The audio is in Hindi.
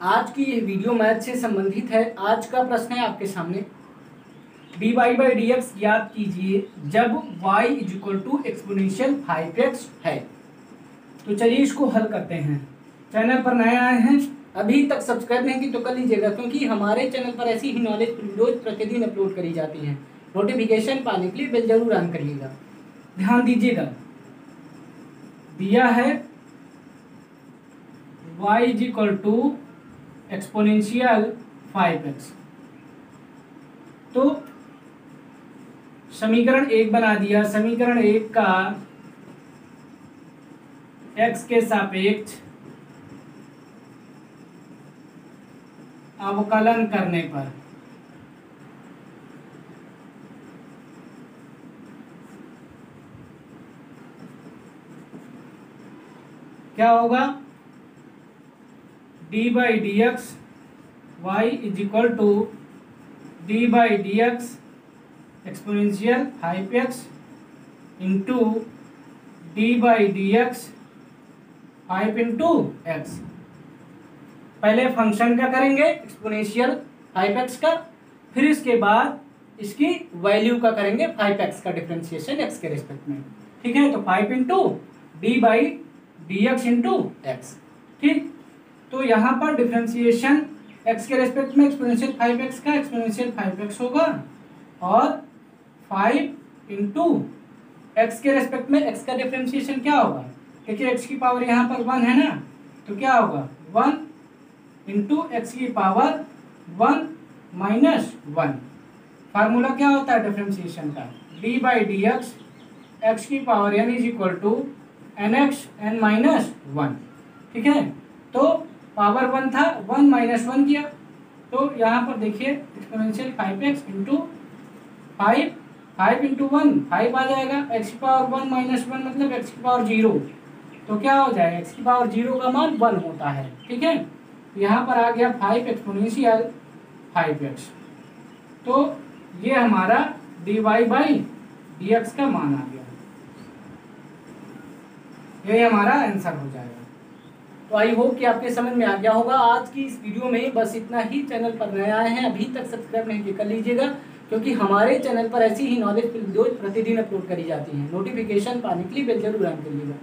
आज की ये वीडियो मैथ से संबंधित है। आज का प्रश्न है आपके सामने। D Y by D X याद कीजिए, जब y is equal to exponential five X है। तो चलिए इसको हल करते हैं। चैनल पर नए आए हैं, अभी तक सब्सक्राइब नहीं की तो कर लीजिएगा, क्योंकि हमारे चैनल पर ऐसी ही नॉलेज वीडियोज़ प्रतिदिन अपलोड करी जाती हैं। नोटिफिकेशन पाने के लिए बेल ज़रूर ऑन करिएगा। ध्यान दीजिएगा। दिया है, y is equal to exponential five X तो समीकरण एक बना दिया। समीकरण एक का x के सापेक्ष अवकलन करने पर क्या होगा? D by D X Y is equal to D by D X exponential five X into D by D X five into X पहले फ़ंक्शन का करेंगे? एक्सपोनेंशियल फाइव एक्स का। फिर इसके बाद इसकी वैल्यू का करेंगे फाइव एक्स का डिफ्रेंशिएशन एक्स के रिस्पेक्ट में। ठीक है? तो five into D by D X into X ठीक? तो यहाँ पर डिफ्रेंसिएशन एक्स के रेस्पेक्ट में एक्सपोनेंशियल फाइव एक्स का एक्सपोनेंशियल फाइव एक्स होगा और फाइव इंटू एक्स के रेस्पेक्ट में एक्स का डिफ्रेंसिएशन क्या होगा? क्योंकि एक्स की पावर यहाँ पर वन है ना? तो क्या होगा? वन इंटू एक्स की power one minus one formula क्या होता है डिफ्रेंसिएशन का? D by D X X की power N is equal to N X N minus one ठीक है? तो पावर वन था, वन माइनस वन किया। तो यहाँ पर देखिए exponential five X into five five into one five आ जाएगा। एक्स की पावर वन माइनस वन मतलब एक्स की पावर ज़ीरो तो क्या हो जाएगा? एक्स की पावर ज़ीरो का मान वन होता है, ठीक है? यहाँ पर आ गया फाइव एक्सपोनेंशियल फाइव एक्स तो ये हमारा D Y by D X का मान आ गया। यही हमारा आंसर हो जाएगा। तो आई होप कि आपके समझ में आ गया होगा। आज की इस वीडियो में बस इतना ही। चैनल पर नए आए हैं, अभी तक सब्सक्राइब नहीं कर लीजिएगा, क्योंकि हमारे चैनल पर ऐसी ही नॉलेज वीडियो प्रतिदिन अपलोड करी जाती है। नोटिफिकेशन पाने के लिए बेल ज़रूर ऑन करिएगा।